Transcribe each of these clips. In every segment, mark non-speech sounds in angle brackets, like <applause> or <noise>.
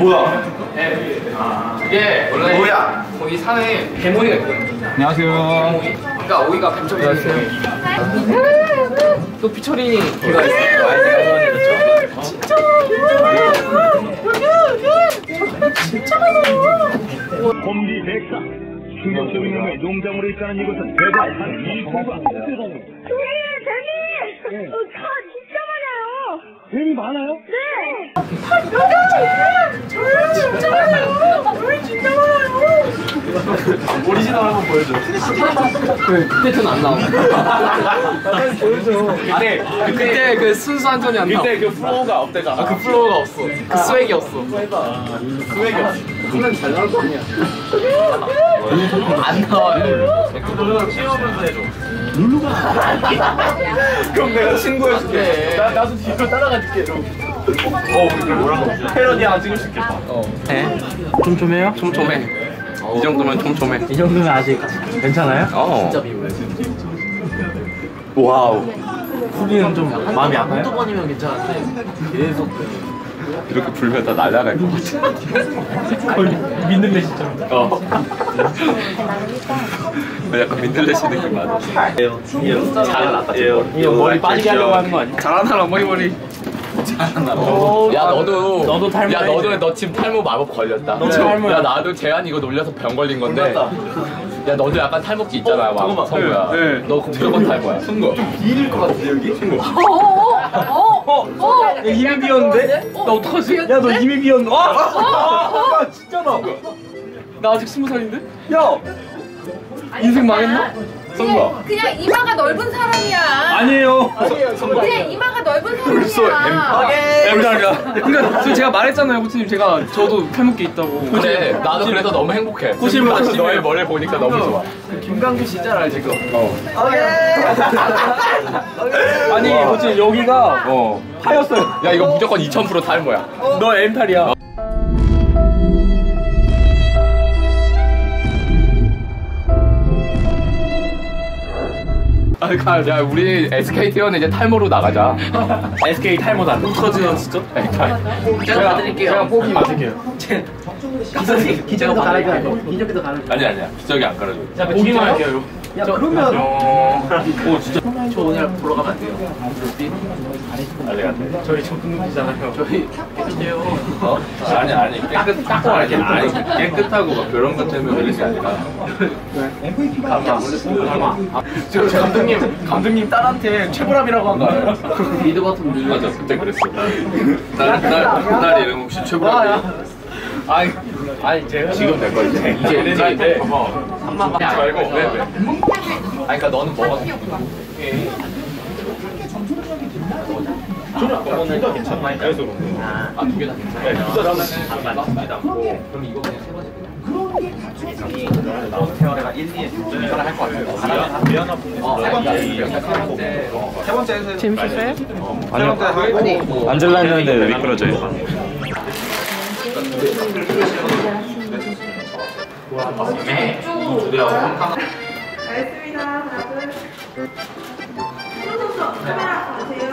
뭐야? 이게 원래 뭐야? 거기 산에 뱀오이가 있거든요. 안녕하세요. 오이. 그러니까 오이가 뱀처럼 생긴 또 피처링이 걔가 있어요. 아이디가 좋아하는 진짜 곰비 백사 충격적인 놈의 농장으로 있다는 이곳은 대단한 뱀이! 뱀이! 어, 저 진짜 많아요. 뱀이 많아요? 네. 여기! 저희 진짜 많아요. 저희 진짜 많아요. 오리지널 한번 보여줘. 그때는 안 나와. 보여줘. 아니 그때 그 순수한 톤이 안 나와. 그때 그 flow가 없대잖아. 아, 그 flow가 없어. 그 swag이 없어. swag이 없어. 그건 잘 나올 거 아니야. 안 나와요. 그거는 치우면서 해줘. 그럼 내가 신고해줄게. 나, 나도 뒤로 따라가줄게. 좀. 어, 우리 뭐라고? 패러디 하나 찍을 수 있겠다. 네. 촘촘해요? 촘촘해. 이 정도면 촘촘해. 이 정도면 아직 괜찮아요? 어. 진짜 wow. 후기는 좀 마음이 아파요? 한두 번이면 괜찮은데 계속 이렇게 불면 다 날아갈 것 같아. <laughs> 거의 민들레 씨처럼. 어. <laughs> 약간 민들레 시 느낌 나네. 잘났다. 이거 머리 빠지게 하려고 하는 거 아니야? 잘하나 머리 머리. 잘하나. 야 너도 너도 탈모 야 해. 너도 너 지금 탈모 마법 걸렸다. 너도 탈모야. 야 나도 재한 이거 놀려서 병 걸린 건데. 야 너도 약간 탈모기 있잖아. 막 잠깐만. 성구야. 네, 네. 너 무조건 탈모야. 승구. 비릴 것 같은데 여기? 친구. 야, 이미 비었는데? 나 어떡하지? 야, 너 이미 비었는데? 아! 아! 아! 진짜다! 나 아직 스무 살인데? 야! 인생 망했나? 그냥, 그냥 이마가 넓은 사람이야. 아니에요. 그냥 이마가 넓은 사람이야. 감사합니다. 그러니까 저 제가 말했잖아요, 코치님. 제가 저도 탈모기 있다고. 그래 나도 그래서 너무 행복해. 승구가 호실물. 너의 머리를 보니까 너무 좋아. 김강규 씨잖아 지금. 아니, 어째 여기가 어. 하였어요. 야 이거 무조건 2000% 탈모야. 너 엠탈이야. 아, 가- 야 우리 SK 티어는 이제 탈모로 나가자. SK 탈모다. 터지는 진짜? 제가 봐드릴게요. 제가 뽑기 맞을게요. 기저귀 기저귀도 갈아줘야 기저귀도 갈아줘. 아니 아니야. 기적이 안 깔아줘. 자, 보기만 할게요. 야 그러면 오 진짜. 저 오늘 보러 가면 안 돼요. 알레 같네. 저희 전문기잖아요. 저희 깨끗해요. 어? 아니 아니 깨끗 닦고 알게 아니 깨끗하고 막 그런 것 때문에 그런 게 아니라. 저 감독님 감독님 딸한테 최보람이라고 한 거 알아요? 미드 버튼 눌러. 맞아 그때 그랬어. 날날 이름 혹시 최고야? 아니 아니 제가 지금 내 거지. 이제 이제 이제 말고 왜? 왜? 아니 그러니까 너는? 그래서 아두 개 다 괜찮아. 네, 진짜 나는 맞다. 그럼 이거 그냥 세 번째. 태어내가 1, 2에 이걸 할것 같아요. 미안하 세 번째. 해서 재밌었어요? 아니요. 앉을라 했는데 왜 미끄러져요? 알겠습니다. 하나, 둘. 손 카메라 보세요.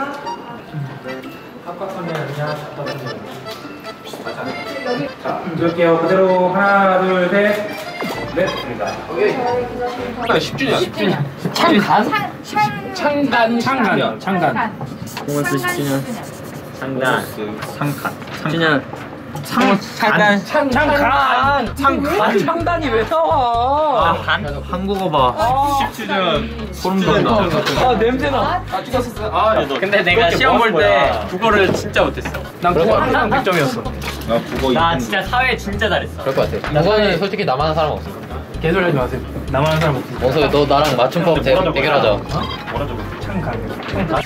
들게요. 그대로 하나, 둘, 셋. 넷, 됩니다. 10주년. 10주년. 창간? 창간. 창간, 창간. 공원수 10주년. 창간, 창간, 창간. 창, 창간, 창간, 창간, 창 단이 왜 나와? 아, 한국어 봐. 10주년 소름 돋는다. 아, 냄새나. 아 찍었었어요. 아 근데 내가 시험 볼 때 국어를 진짜 못했어. 난 국어 항상 100점이었어. 나 진짜 사회 진짜 잘했어. 그럴 것 같아. 우선은 솔직히 나만 하는 사람 없어. 개소리 하지 마세요. 나만 하는 사람 없어. 어서 너 나랑 맞춤법 대, 대결하자. 창간. 창간.